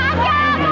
大家。